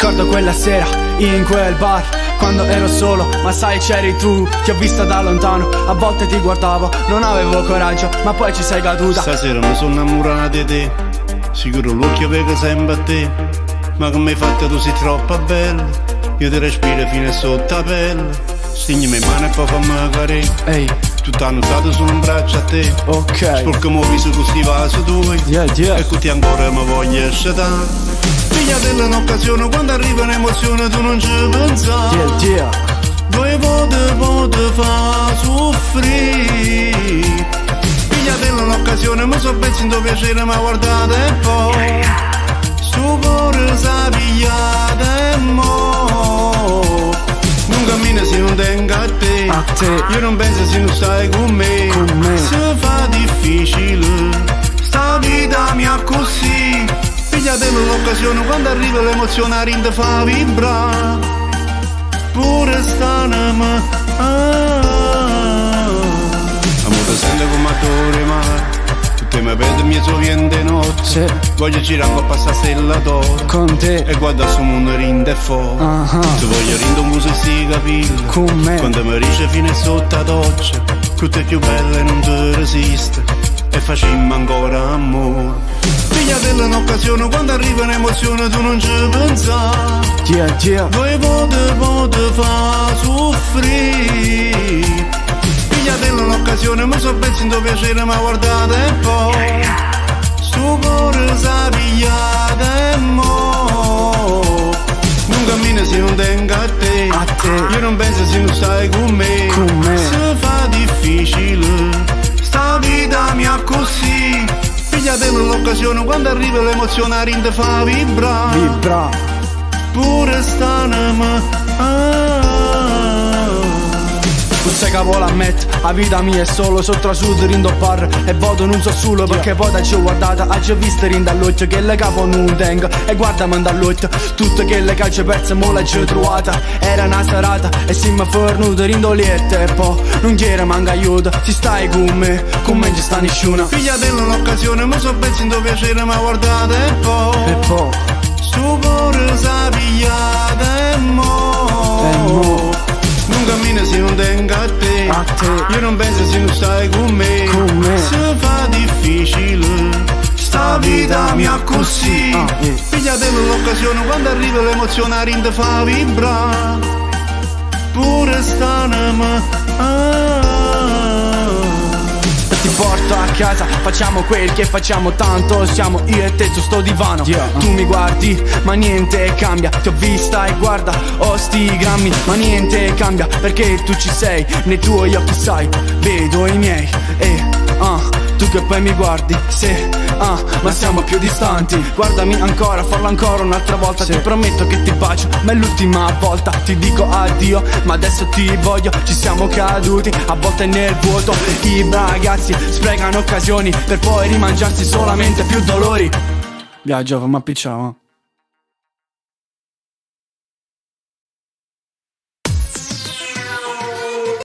Ricordo quella sera in quel bar quando ero solo, ma sai c'eri tu, ti ho vista da lontano, a volte ti guardavo, non avevo coraggio, ma poi ci sei caduta. Stasera mi sono innamorata di te, sicuro l'occhio vega sempre a te, ma come hai fatto tu sei troppo bella, io ti respiro fino sotto la pelle, stignimi mano e poi fammi carere. Ehi, Tutta nottata su un braccio a te. Ok. Sporco mo viso con sti vaso tuoi Yeah, yeah. E tutti ancora mi voglio Pigliatela un'occasione quando arriva un'emozione tu non ci pensare Yeah, yeah. Due volte volte fa soffrire. Pigliatela un'occasione mi so pensando piacere ma guardate un po' cuore sa pigliate e mo. Non cammina se non tengo a te. A te. Io non penso se non stai con me. Con me. Se fa difficile Sta vita mia così Pigliatela l'occasione quando arriva l'emozione a rinde fa vibrare Pure stanama ah. Amore sente come adore mai Tutte mi vede mi soviente notte. Voglio girare a passare stella d'oro Con te, E guarda su mondo rinde fuori Ah. Se voglio rinde un muso si capilla con me. quando mi riesce fino sotto la doccia Tutto è più bello e non ti resiste E facciamo ancora Un'occasione quando arriva un'emozione tu non ci pensare Yeah, yeah. Due volte volte fa soffrire. Pigliatela un'occasione mi so pensando piacere ma guardate un po' Sto cuore sa pigliate e mo. Non cammina se non tengo a te. A te. Io non penso se non stai con me. Con me. Se fa difficile l'occasione quando arriva l'emozione rinde fa vibrare Vibra. Pure stanama ah. Tu sai che vuole ammettere, la vita mia è solo sotto la sud rindo bar E voto non so solo perché poi da ci ho guardata Ha già visto rindo all'occhio che le capo non tengo. E guardami dall'occhio, tutte che le calce perse mo l'ho già trovata. Era una serata e siamo fornuti rindo liette E poi non chiede manca aiuto, si stai con me, con me ci sta nessuno. Pigliatela un'occasione mi so pensando piacere ma guardate un po' E poi, Su cuore sa pigliate e mo. E mo. A te. Io non penso se non stai con me Con me. Se fa difficile Sta vita mia così Ah, yeah. Pigliatela l'occasione quando arriva l'emozione a rinde fa vibrare Pure stanama ah. Porto a casa, facciamo quel che facciamo tanto Siamo io e te su sto divano Yeah. Tu mi guardi, ma niente cambia Ti ho vista e guarda, ho sti grammi Ma niente cambia, perché tu ci sei Nei tuoi occhi sai, vedo i miei E, tu che poi mi guardi Se, ah, ma siamo più distanti. Guardami ancora, fallo ancora un'altra volta. Ti prometto che ti bacio, ma è l'ultima volta. Ti dico addio, ma adesso ti voglio. Ci siamo caduti, a volte nel vuoto. I ragazzi sprecano occasioni Per poi rimangiarsi solamente più dolori. Viaggio, ma picciamo